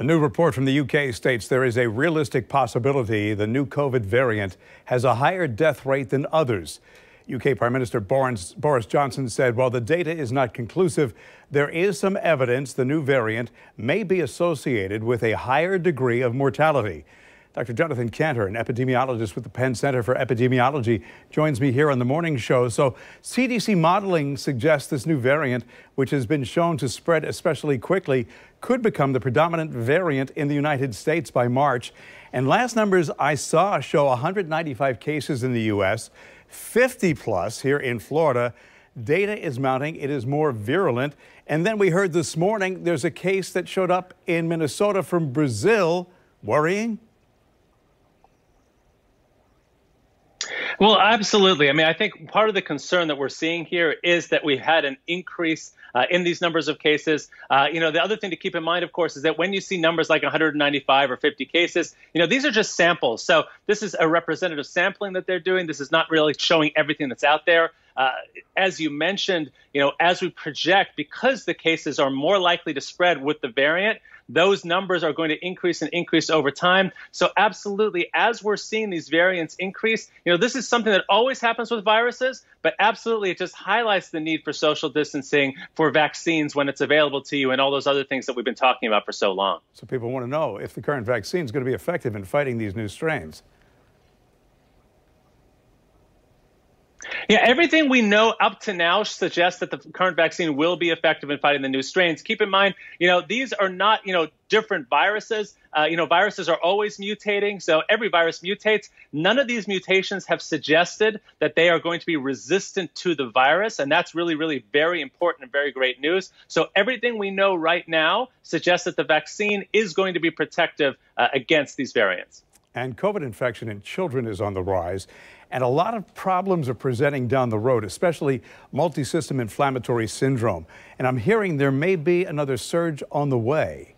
A new report from the UK states there is a realistic possibility the new COVID variant has a higher death rate than others. UK Prime Minister Boris, Johnson said while the data is not conclusive, there is some evidence the new variant may be associated with a higher degree of mortality. Dr. Jonathan Kantor, an epidemiologist with the Penn Center for Epidemiology, joins me here on the morning show. So, CDC modeling suggests this new variant, which has been shown to spread especially quickly, could become the predominant variant in the United States by March. And last numbers I saw show 195 cases in the U.S., 50 plus here in Florida. Data is mounting, it is more virulent. And then we heard this morning there's a case that showed up in Minnesota from Brazil. Worrying? Well, absolutely. I mean, I think part of the concern that we're seeing here is that we had an increase uh, in these numbers of cases. Uh, you know, the other thing to keep in mind, of course, is that when you see numbers like 195 or 50 cases, you know, these are just samples. So this is a representative sampling that they're doing. This is not really showing everything that's out there. Uh, as you mentioned, you know, as we project, because the cases are more likely to spread with the variant, those numbers are going to increase and increase over time. So absolutely, as we're seeing these variants increase, you know, this is something that always happens with viruses, but absolutely it just highlights the need for social distancing, for vaccines when it's available to you, and all those other things that we've been talking about for so long. So people want to know if the current vaccine is going to be effective in fighting these new strains. Yeah, everything we know up to now suggests that the current vaccine will be effective in fighting the new strains. Keep in mind, you know, these are not, you know, different viruses. Uh, you know, viruses are always mutating, so every virus mutates. None of these mutations have suggested that they are going to be resistant to the virus, and that's really, really very important and very great news. So everything we know right now suggests that the vaccine is going to be protective uh, against these variants. And COVID infection in children is on the rise. And a lot of problems are presenting down the road, especially multisystem inflammatory syndrome. And I'm hearing there may be another surge on the way.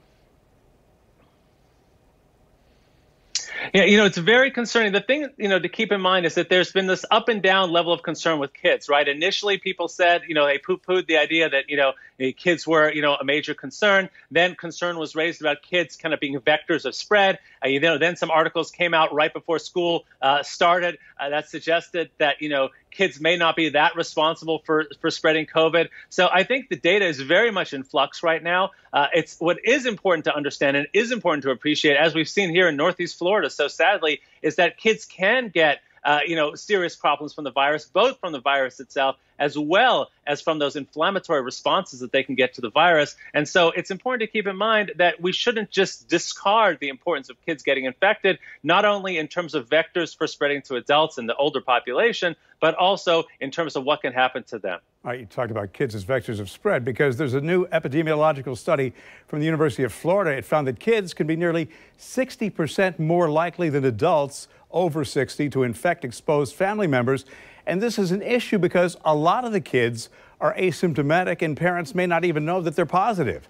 Yeah, you know, it's very concerning. The thing, you know, to keep in mind is that there's been this up and down level of concern with kids, right? Initially, people said, you know, they poo pooed the idea that, you know, kids were, you know, a major concern. Then concern was raised about kids kind of being vectors of spread. Uh, you know, then some articles came out right before school uh, started uh, that suggested that, you know, kids may not be that responsible for, for spreading COVID. So I think the data is very much in flux right now. Uh, it's what is important to understand and is important to appreciate, as we've seen here in Northeast Florida so sadly, is that kids can get uh, you know, serious problems from the virus, both from the virus itself as well as from those inflammatory responses that they can get to the virus. And so it's important to keep in mind that we shouldn't just discard the importance of kids getting infected, not only in terms of vectors for spreading to adults and the older population, but also in terms of what can happen to them. Right, you talked about kids as vectors of spread because there's a new epidemiological study from the University of Florida. It found that kids can be nearly 60% more likely than adults over 60 to infect exposed family members. And this is an issue because a lot of the kids are asymptomatic and parents may not even know that they're positive.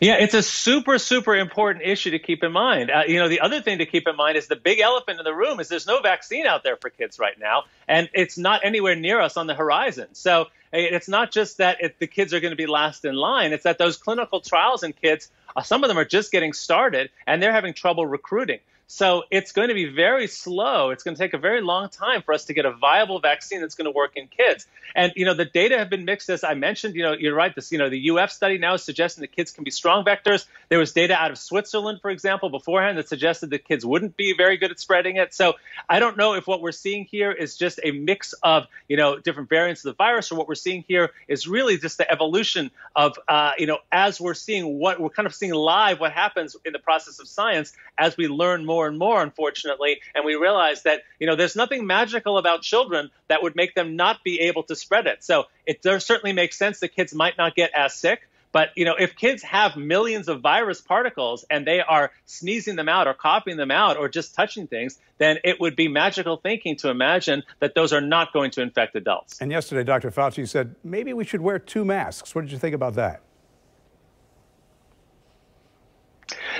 Yeah, it's a super, super important issue to keep in mind. Uh, you know, the other thing to keep in mind is the big elephant in the room is there's no vaccine out there for kids right now, and it's not anywhere near us on the horizon. So it's not just that it, the kids are going to be last in line; it's that those clinical trials in kids, uh, some of them are just getting started, and they're having trouble recruiting. So it's going to be very slow. It's going to take a very long time for us to get a viable vaccine that's going to work in kids. And you know, the data have been mixed, as I mentioned. You know, you're right. This, you know, the UF study now is suggesting that kids can be strong vectors. There was data out of Switzerland, for example, beforehand that suggested that kids wouldn't be very good at spreading it. So I don't know if what we're seeing here is just a mix of you know different variants of the virus, or what we're seeing here is really just the evolution of uh, you know as we're seeing what we're kind of seeing live what happens in the process of science as we learn more more and more, unfortunately. And we realize that, you know, there's nothing magical about children that would make them not be able to spread it. So it certainly make sense that kids might not get as sick. But you know, if kids have millions of virus particles and they are sneezing them out or coughing them out or just touching things, then it would be magical thinking to imagine that those are not going to infect adults. And yesterday, Dr. Fauci said maybe we should wear two masks. What did you think about that?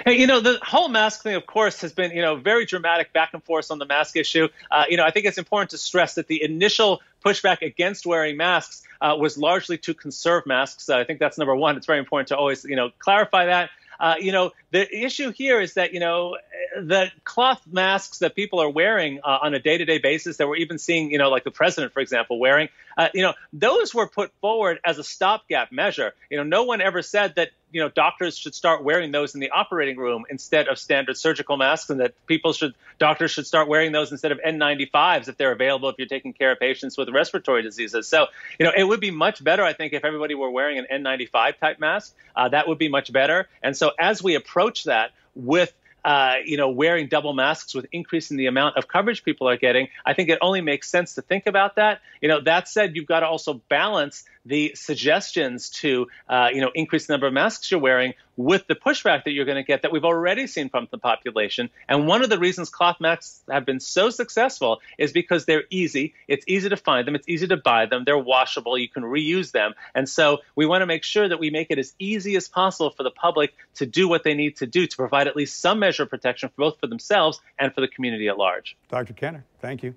Hey, you know, the whole mask thing, of course, has been, you know, very dramatic back and forth on the mask issue. Uh, you know, I think it's important to stress that the initial pushback against wearing masks uh, was largely to conserve masks. Uh, I think that's number one. It's very important to always, you know, clarify that. Uh, you know, the issue here is that, you know, the cloth masks that people are wearing uh, on a day to day basis that we're even seeing, you know, like the president, for example, wearing, uh, you know, those were put forward as a stopgap measure. You know, no one ever said that, you know, doctors should start wearing those in the operating room instead of standard surgical masks and that people should, doctors should start wearing those instead of N95s if they're available if you're taking care of patients with respiratory diseases. So, you know, it would be much better, I think, if everybody were wearing an N95 type mask. Uh, that would be much better. And so as we approach that with uh, you know, wearing double masks with increasing the amount of coverage people are getting, I think it only makes sense to think about that. You know, that said, you've got to also balance the suggestions to, uh, you know, increase the number of masks you're wearing with the pushback that you're going to get that we've already seen from the population. And one of the reasons cloth masks have been so successful is because they're easy. It's easy to find them. It's easy to buy them. They're washable. You can reuse them. And so we want to make sure that we make it as easy as possible for the public to do what they need to do to provide at least some measure of protection both for themselves and for the community at large. Dr. Kantor, thank you.